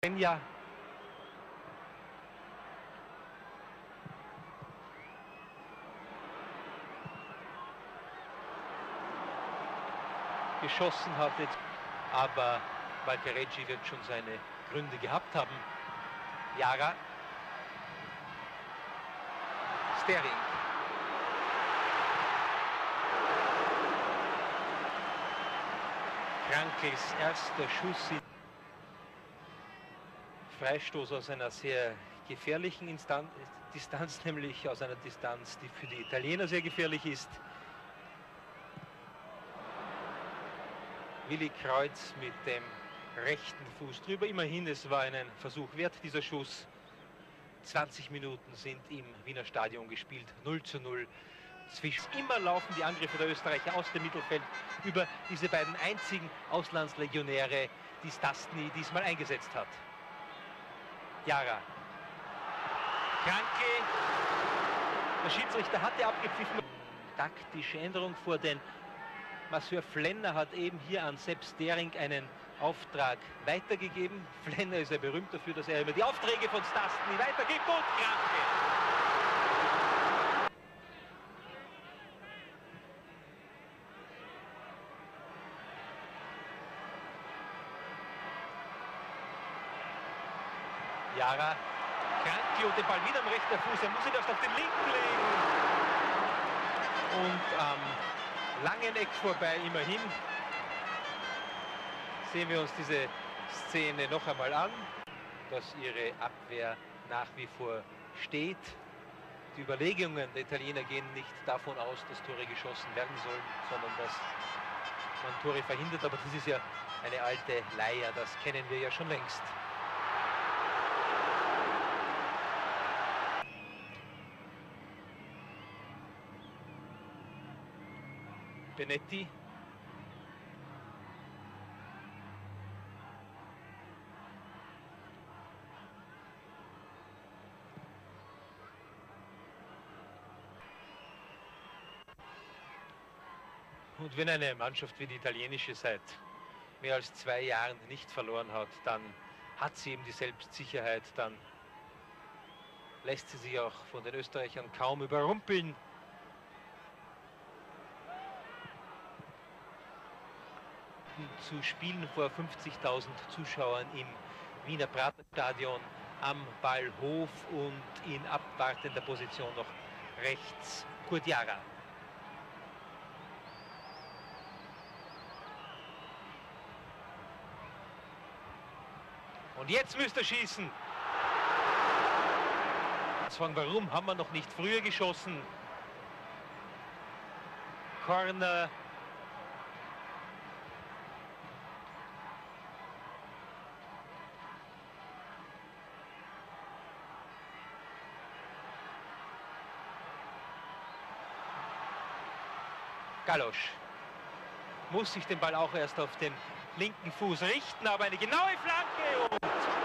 Kenya. geschossen hat jetzt, aber Valcareggi wird schon seine Gründe gehabt haben. Jara. Stering. Krankels erster Schuss. Freistoß aus einer sehr gefährlichen Instanz, Distanz, nämlich aus einer Distanz, die für die Italiener sehr gefährlich ist. Willi Kreuz mit dem rechten Fuß drüber. Immerhin, es war einen Versuch wert, dieser Schuss. 20 Minuten sind im Wiener Stadion gespielt, 0 zu 0. Zwischen immer laufen die Angriffe der Österreicher aus dem Mittelfeld über diese beiden einzigen Auslandslegionäre, die Stastny diesmal eingesetzt hat. Jara. Kranke. Der Schiedsrichter hatte abgepfiffen. Taktische Änderung vor den Masseur Flenner hat eben hier an Sepp Stering einen Auftrag weitergegeben. Flenner ist ja berühmt dafür, dass er immer die Aufträge von Stastny weitergibt und Kranke. Jara Kranke und den Ball wieder am rechten Fuß. Er muss ihn erst auf den linken legen. Und am ähm, langen Eck vorbei immerhin sehen wir uns diese Szene noch einmal an, dass ihre Abwehr nach wie vor steht. Die Überlegungen der Italiener gehen nicht davon aus, dass Tore geschossen werden sollen, sondern dass man Tore verhindert. Aber das ist ja eine alte Leier, das kennen wir ja schon längst. Benetti. Und wenn eine Mannschaft wie die italienische seit mehr als zwei Jahren nicht verloren hat, dann hat sie eben die Selbstsicherheit, dann lässt sie sich auch von den Österreichern kaum überrumpeln. Zu spielen vor 50.000 Zuschauern im Wiener Praterstadion am Ballhof und in abwartender Position noch rechts Kurt Jara. Und jetzt müsste schießen. Warum haben wir noch nicht früher geschossen? Corner Galosch. Muss sich den Ball auch erst auf den linken Fuß richten, aber eine genaue Flanke und